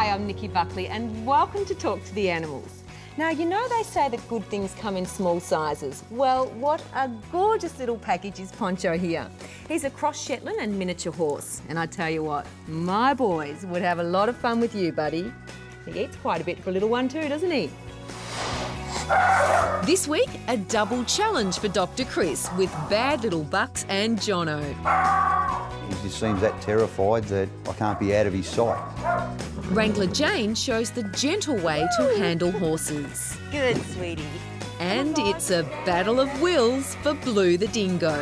Hi, I'm Nicky Buckley, and welcome to Talk to the Animals. Now, you know they say that good things come in small sizes. Well, what a gorgeous little package is Poncho here. He's a cross Shetland and miniature horse, and I tell you what, my boys would have a lot of fun with you, buddy. He eats quite a bit for a little one too, doesn't he? This week, a double challenge for Dr. Chris with Bad Little Bucks and Jono. He just seems that terrified that I can't be out of his sight. Wrangler Jane shows the gentle way to handle horses. Good, sweetie. And it's a battle of wills for Blue the Dingo.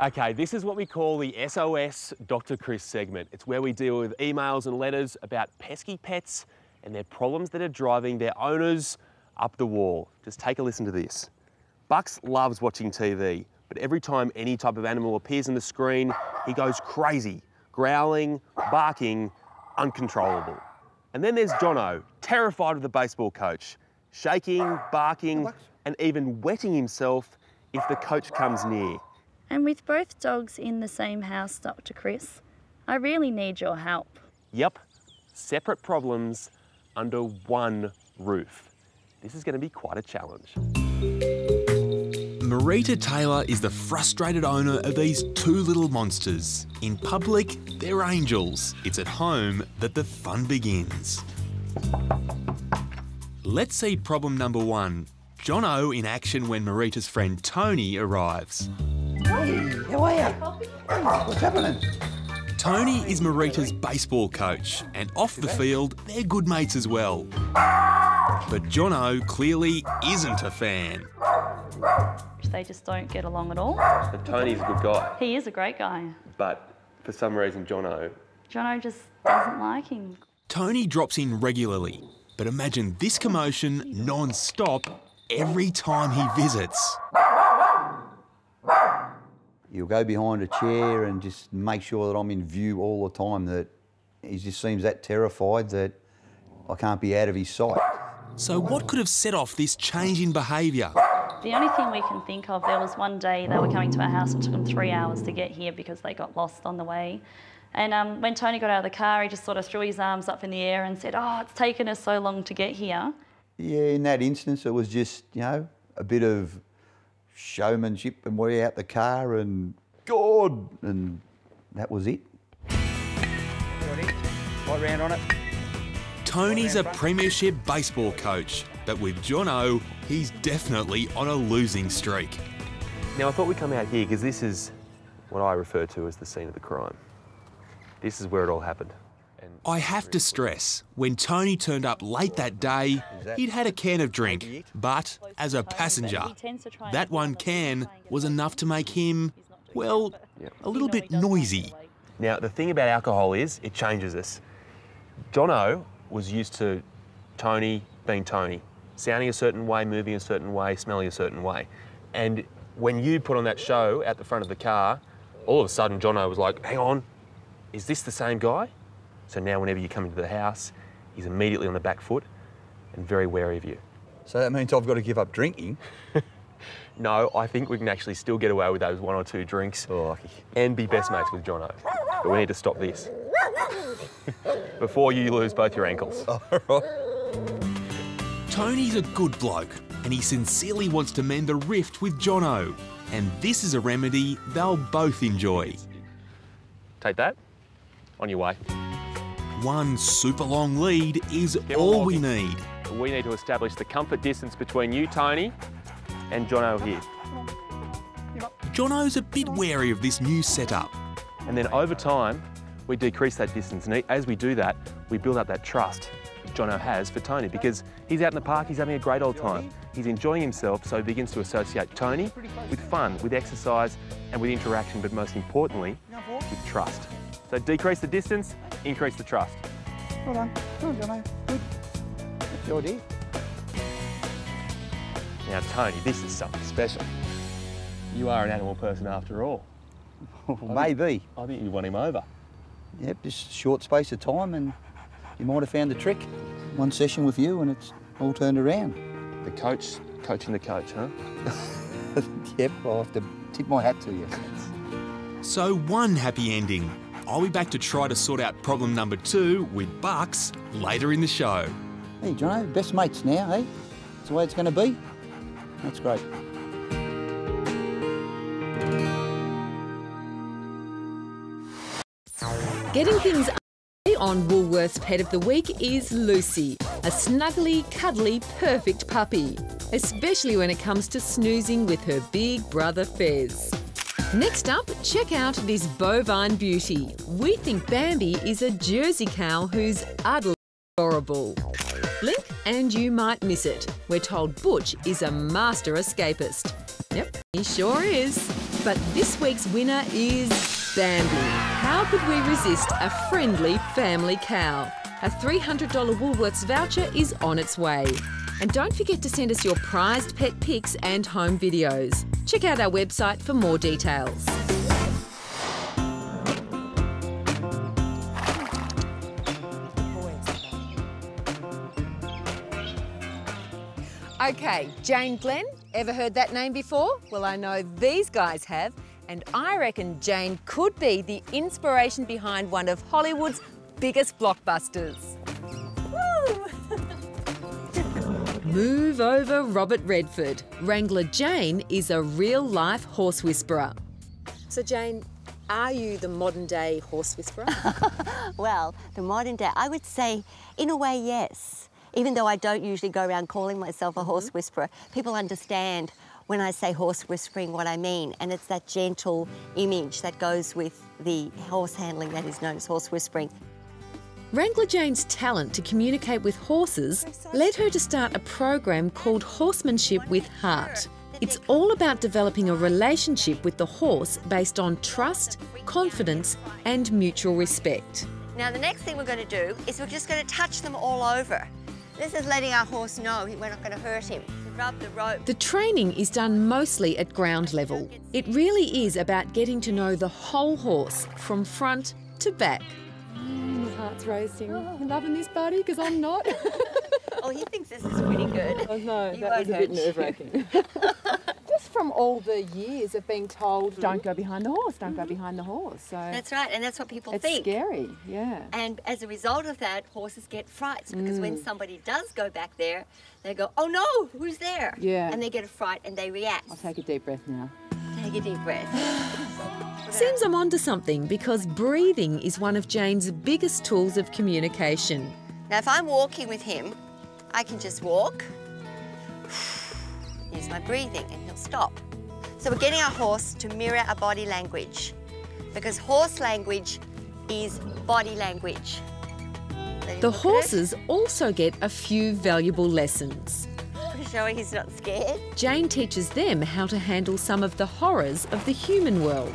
Okay, this is what we call the SOS Dr. Chris segment. It's where we deal with emails and letters about pesky pets and their problems that are driving their owners up the wall. Just take a listen to this. Bucks loves watching TV, but every time any type of animal appears on the screen, he goes crazy, growling, barking, uncontrollable. And then there's Jono, terrified of the baseball coach, shaking, barking, and even wetting himself if the coach comes near. And with both dogs in the same house, Dr. Chris, I really need your help. Yep, separate problems under one roof. This is going to be quite a challenge. Marita Taylor is the frustrated owner of these two little monsters. In public, they're angels. It's at home that the fun begins. Let's see problem number one. Jono in action when Marita's friend Tony arrives. Hey, how are you? What's happening? Tony is Marita's baseball coach, and off the field, they're good mates as well. But Jono clearly isn't a fan. They just don't get along at all. But Tony's a good guy, He is a great guy. but for some reason, Jono, Jono just doesn't like him. Tony drops in regularly, but imagine this commotion non-stop every time he visits. He'll go behind a chair and just make sure that I'm in view all the time. That he just seems that terrified that I can't be out of his sight. So what could have set off this change in behaviour? The only thing we can think of, there was one day they were coming to our house and it took them three hours to get here because they got lost on the way. And um, when Tony got out of the car, he just sort of threw his arms up in the air and said, Oh, it's taken us so long to get here. Yeah, in that instance, it was just you know a bit of showmanship and we're out the car and God, and that was it. Right round on it. Tony's a premiership baseball coach, but with Jono, he's definitely on a losing streak. Now, I thought we'd come out here because this is what I refer to as the scene of the crime. This is where it all happened. And I have to stress, when Tony turned up late that day, he'd had a can of drink, but as a passenger, that one can was enough to make him, well, a little bit noisy. Now, the thing about alcohol is it changes us. Jono was used to Tony being Tony, sounding a certain way, moving a certain way, smelling a certain way. And when you put on that show at the front of the car, all of a sudden Jono was like, hang on, is this the same guy? So now whenever you come into the house, he's immediately on the back foot and very wary of you. So that means I've got to give up drinking. No, I think we can actually still get away with those one or two drinks Oh, and be best mates with Jono. But we need to stop this before you lose both your ankles. Tony's a good bloke, and he sincerely wants to mend the rift with Jono. And this is a remedy they'll both enjoy. Take that. On your way. One super long lead is Get all we need. We need to establish the comfort distance between you, Tony, and Jono here. Jono's a bit wary of this new setup. And then over time, we decrease that distance. And as we do that, we build up that trust Jono has for Tony because he's out in the park, he's having a great old time. He's enjoying himself, so he begins to associate Tony with fun, with exercise, and with interaction, but most importantly, with trust. So decrease the distance, increase the trust. Well done. Well done, Jono. Good. That's your idea. Now, Tony, this is something special. You are an animal person after all. Maybe. I think you won him over. Yep, just a short space of time and you might have found the trick. One session with you and it's all turned around. The coach, coaching the coach, huh? yep, I'll have to tip my hat to you. So, one happy ending I'll be back to try to sort out problem number two with Bucks later in the show. Hey, Jono, best mates now, hey? That's the way it's going to be. That's great. Getting things on Woolworths Pet of the Week is Lucy, a snuggly, cuddly, perfect puppy, especially when it comes to snoozing with her big brother Fez. Next up, check out this bovine beauty. We think Bambi is a Jersey cow who's utterly adorable. Blink and you might miss it. We're told Butch is a master escapist. Yep, he sure is. But this week's winner is Bambi. How could we resist a friendly family cow? A $300 Woolworths voucher is on its way. And don't forget to send us your prized pet pics and home videos. Check out our website for more details. Okay, Jane Glenn, ever heard that name before? Well, I know these guys have, and I reckon Jane could be the inspiration behind one of Hollywood's biggest blockbusters. Move over Robert Redford. Wrangler Jane is a real life horse whisperer. So, Jane, are you the modern day horse whisperer? Well, the modern day, I would say, in a way, yes. Even though I don't usually go around calling myself a horse mm-hmm. whisperer, people understand when I say horse whispering what I mean, and it's that gentle image that goes with the horse handling that is known as horse whispering. Wrangler Jane's talent to communicate with horses led her to start a program called Horsemanship with Heart. It's all about developing a relationship with the horse based on trust, confidence, and mutual respect. Now, the next thing we're going to do is we're just going to touch them all over. This is letting our horse know we're not going to hurt him. Rub the rope. The training is done mostly at ground level. It really is about getting to know the whole horse from front to back. Mm, my heart's racing. You loving this, buddy? Because I'm not. Oh, he thinks this is pretty good. Oh no, You that was a bit hurt from all the years of being told, don't go behind the horse, don't go behind the horse. So That's right, and that's what people it's think. scary. Yeah. And as a result of that, horses get frights because when Mm. somebody does go back there, they go, oh no, who's there? Yeah. And they get a fright and they react. I'll take a deep breath now. Take a deep breath. Seems I'm onto something because breathing is one of Jane's biggest tools of communication. Now, if I'm walking with him, I can just walk, use my breathing, and he'll stop. So we're getting our horse to mirror our body language because horse language is body language. The look at it. horses also get a few valuable lessons. Showing he's not scared. Jane teaches them how to handle some of the horrors of the human world.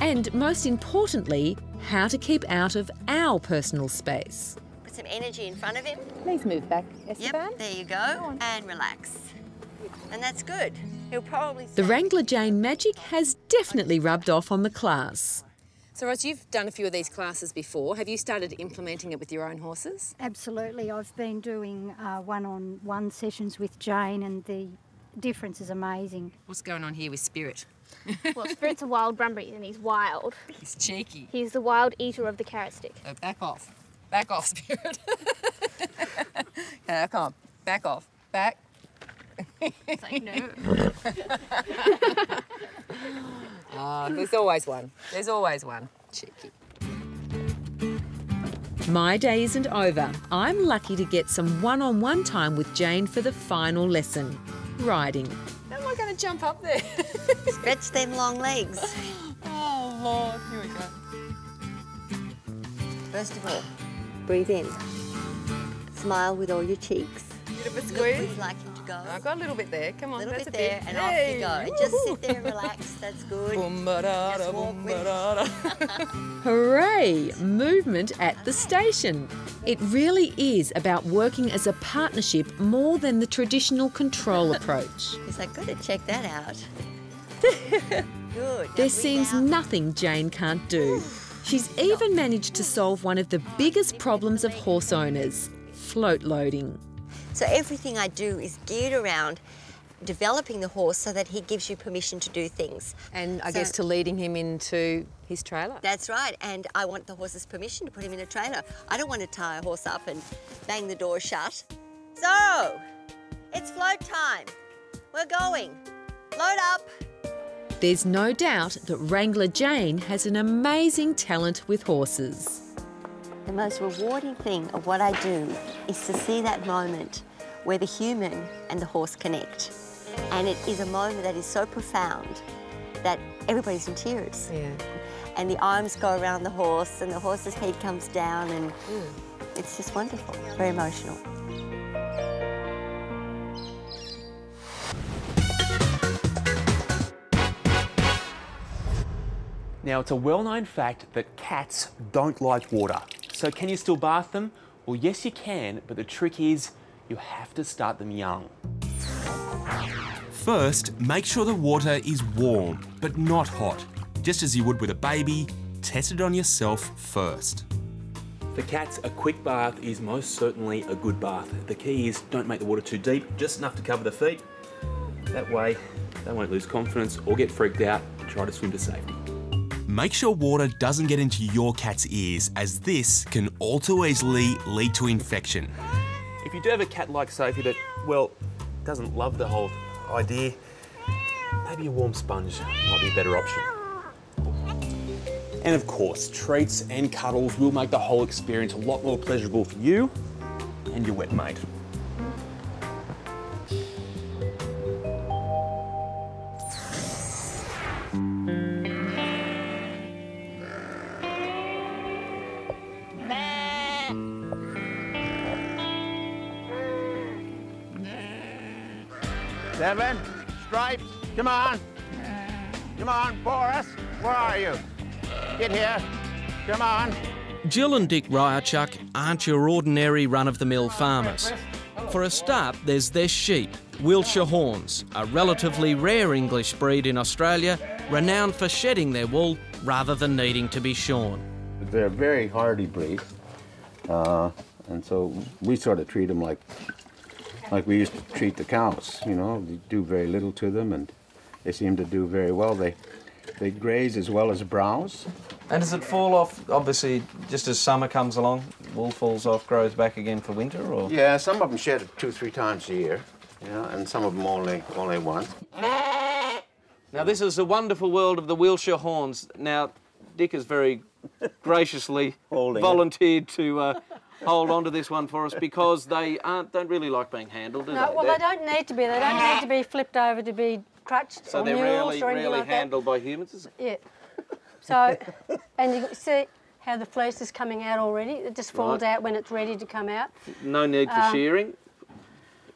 And most importantly, how to keep out of our personal space. Put some energy in front of him. Please move back, Esteban. Yep, there you go. And relax. And that's good. He'll probably The Wrangler Jane magic has definitely rubbed off on the class. So, Ros, you've done a few of these classes before. Have you started implementing it with your own horses? Absolutely. I've been doing one on one sessions with Jane, and the difference is amazing. What's going on here with Spirit? well, Spirit's a wild Brumby and he's wild. He's cheeky. He's the wild eater of the carrot stick. So back off. Back off, Spirit. yeah, come on. Back off. Back. It's like, no. Ah, there's always one. There's always one. Cheeky. My day isn't over. I'm lucky to get some one on one time with Jane for the final lesson riding. How am I going to jump up there? Stretch them long legs. oh, Lord. Here we go. First of all, breathe in. Smile with all your cheeks. Bit of a Look squeeze. where you'd like him to go. I've got a little bit there. Come on. A little that's bit a there, bit. and off you go. Just sit there and relax. That's good. Boom, ba, da, Just da, walk boom, with ba, da, da. Hooray! Movement at the station. It really is about working as a partnership more than the traditional control approach. He's like, good to check that out. good. There seems out. nothing Jane can't do. She's even managed to solve one of the biggest problems of horse owners float loading. So everything I do is geared around developing the horse so that he gives you permission to do things. And I So- guess to leading him into his trailer. That's right, and I want the horse's permission to put him in a trailer. I don't want to tie a horse up and bang the door shut. So, it's float time. We're going. Load up. There's no doubt that Wrangler Jane has an amazing talent with horses. The most rewarding thing of what I do is to see that moment where the human and the horse connect. And it is a moment that is so profound that everybody's in tears. Yeah. And the arms go around the horse and the horse's head comes down and mm. it's just wonderful, very emotional. Now, it's a well-known fact that cats don't like water. So can you still bath them? Well, yes, you can, but the trick is you have to start them young. First, make sure the water is warm, but not hot. Just as you would with a baby, test it on yourself first. For cats, a quick bath is most certainly a good bath. The key is don't make the water too deep, just enough to cover the feet. That way, they won't lose confidence or get freaked out and try to swim to safety. Make sure water doesn't get into your cat's ears, as this can all too easily lead to infection. If you do have a cat like Sophie that, well, doesn't love the whole idea, maybe a warm sponge might be a better option. And of course, treats and cuddles will make the whole experience a lot more pleasurable for you and your wet mate. Get here, come on. Jill and Dick Ryerchuck aren't your ordinary run-of-the-mill farmers. For a start, there's their sheep, Wiltshire Horns, a relatively rare English breed in Australia, renowned for shedding their wool rather than needing to be shorn. They're a very hardy breed, uh, and so we sort of treat them like like we used to treat the cows. You know, we do very little to them, and they seem to do very well. They they graze as well as browse. And does it fall off, obviously, just as summer comes along, wool falls off, grows back again for winter, or? Yeah, some of them shed it two, three times a year, you know, and some of them only only once. Now, this is the wonderful world of the Wiltshire Horns. Now, Dick has very graciously Holding it. volunteered to uh, hold on to this one for us because they aren't, don't really like being handled, do No, they? well, they don't need to be. They don't need to be flipped over to be crutched so or they're rarely, or anything rarely like handled by humans, is it? Yeah. So, and you see how the fleece is coming out already. It just falls Right. out when it's ready to come out. No need for Um, shearing.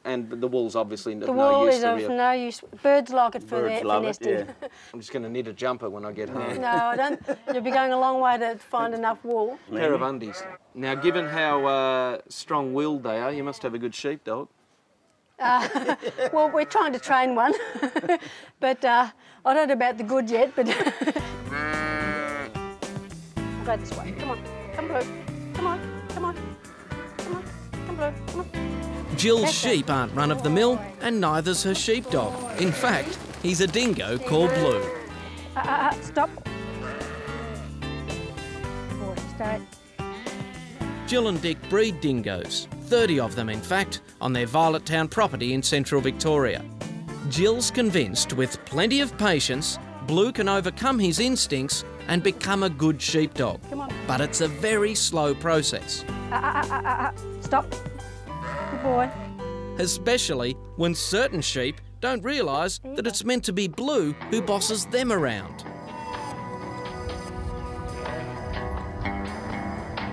And the wool's obviously of The no wool use is to of you. no use. Birds like it for, Birds their, for love it, yeah. I'm just going to knit a jumper when I get home. no, I don't. You'll be going a long way to find enough wool. pair of undies. Now, given how uh, strong-willed they are, you must have a good sheepdog. Uh, well, we're trying to train one, but uh, I don't know about the good yet. But I'll go this way. Come on, come blue. Come on, come on, on, come blue. Come on. Jill's sheep aren't run-of-the-mill, and neither's her sheepdog. In fact, he's a dingo called Blue. Uh, uh, uh, stop. Jill and Dick breed dingoes, 30 of them in fact, on their Violet Town property in central Victoria. Jill's convinced with plenty of patience, Blue can overcome his instincts and become a good sheepdog. But it's a very slow process, uh, uh, uh, stop. Good boy. especially when certain sheep don't realise that it's meant to be Blue who bosses them around.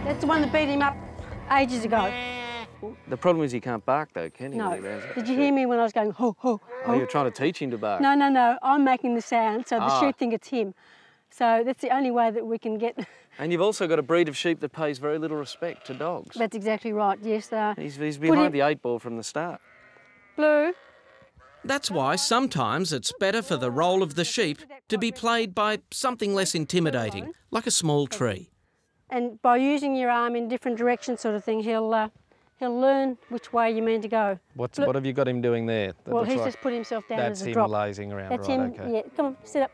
That's the one that beat him up ages ago. The problem is he can't bark, though, can he? No. really, does it? Did you hear me when I was going ho ho Oh, you're trying to teach him to bark. No, no, no. I'm making the sound, so the Ah. sheep think it's him. So that's the only way that we can get. And you've also got a breed of sheep that pays very little respect to dogs. That's exactly right. Yes. Uh, He's, he's behind him- the eight ball from the start. Blue. That's why sometimes it's better for the role of the sheep to be played by something less intimidating, like a small tree. And by using your arm in different directions, sort of thing, he'll uh, he'll learn which way you mean to go. What's, Look- what have you got him doing there? That well, he's like- just put himself down That's as a him drop. lazing around, That's right, him. okay. Yeah, come on, sit up.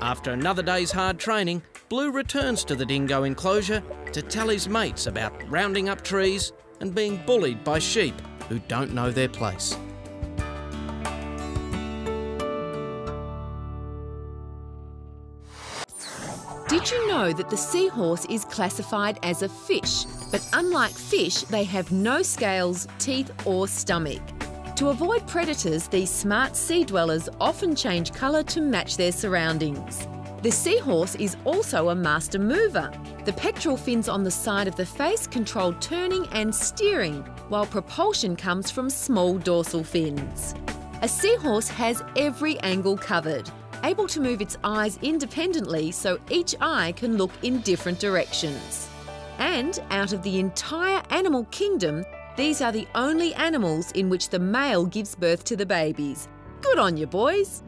After another day's hard training, Blue returns to the dingo enclosure to tell his mates about rounding up trees and being bullied by sheep who don't know their place. Did you know that the seahorse is classified as a fish? But unlike fish, they have no scales, teeth, or stomach. To avoid predators, these smart sea dwellers often change colour to match their surroundings. The seahorse is also a master mover. The pectoral fins on the side of the face control turning and steering, while propulsion comes from small dorsal fins. A seahorse has every angle covered, able to move its eyes independently so each eye can look in different directions. And out of the entire animal kingdom, these are the only animals in which the male gives birth to the babies. Good on you, boys!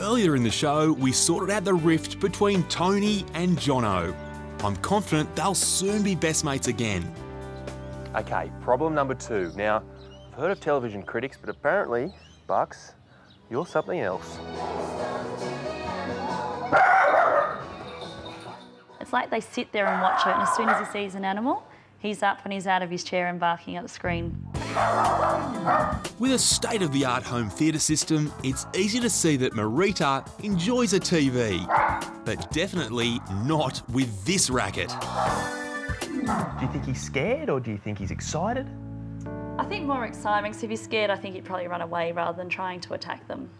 Earlier in the show, we sorted out the rift between Tony and Jono. I'm confident they'll soon be best mates again. Okay, problem number two. Now, I've heard of television critics, but apparently, Bucks, you're something else. It's like they sit there and watch it, and as soon as he sees an animal, he's up and he's out of his chair and barking at the screen. With a state of the art home theatre system, it's easy to see that Marita enjoys a TV, but definitely not with this racket. Do you think he's scared or do you think he's excited? I think more exciting, because if he's scared, I think he'd probably run away rather than trying to attack them.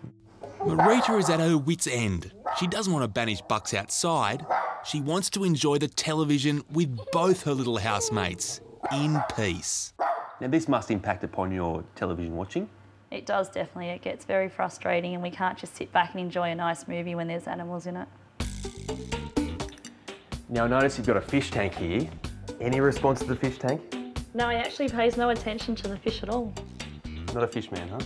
Marita is at her wits' end. She doesn't want to banish Bucks outside. She wants to enjoy the television with both her little housemates in peace. Now, this must impact upon your television watching. It does definitely. It gets very frustrating, and we can't just sit back and enjoy a nice movie when there's animals in it. Now, I notice you've got a fish tank here. Any response to the fish tank? No, he actually pays no attention to the fish at all. Not a fish man, huh?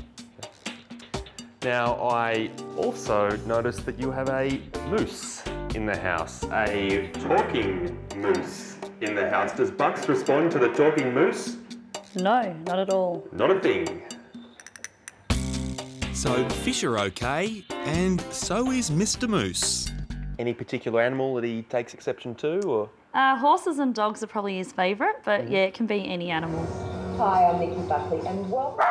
Now, I also noticed that you have a moose in the house, a talking moose in the house. Does Bucks respond to the talking moose? No, not at all. Not a thing. So fish are okay, and so is Mr. Moose. Any particular animal that he takes exception to, or? Uh, horses and dogs are probably his favourite, but yeah, it can be any animal. Hi, I'm Nicky Buckley, and welcome.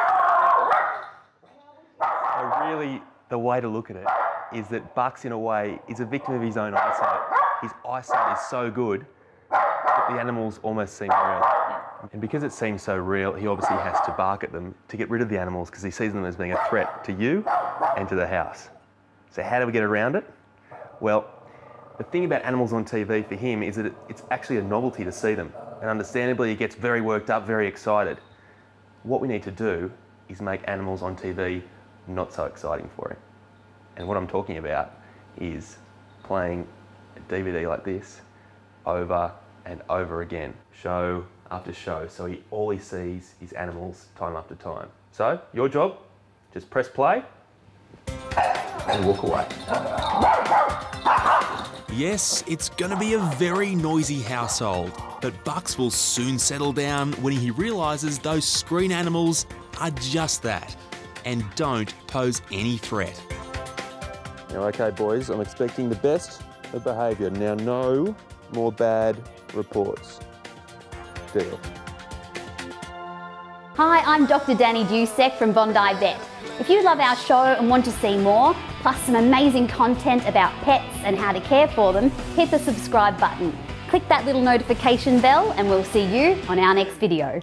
So really, the way to look at it is that Bucks, in a way, is a victim of his own eyesight. His eyesight is so good that the animals almost seem real. And because it seems so real, he obviously has to bark at them to get rid of the animals because he sees them as being a threat to you and to the house. So how do we get around it? Well, the thing about animals on TV for him is that it, it's actually a novelty to see them. And understandably, he gets very worked up, very excited. What we need to do is make animals on TV not so exciting for him. And what I'm talking about is playing a DVD like this over and over again, show after show. So he all he sees is animals time after time. So your job, just press play and walk away. Yes, it's going to be a very noisy household, but Bucks will soon settle down when he realises those screen animals are just that and don't pose any threat. Now, okay, boys, I'm expecting the best of behaviour. Now, no more bad reports. Deal. Hi, I'm Dr. Danny Dusek from Bondi Vet. If you love our show and want to see more, plus some amazing content about pets and how to care for them, hit the subscribe button. Click that little notification bell and we'll see you on our next video.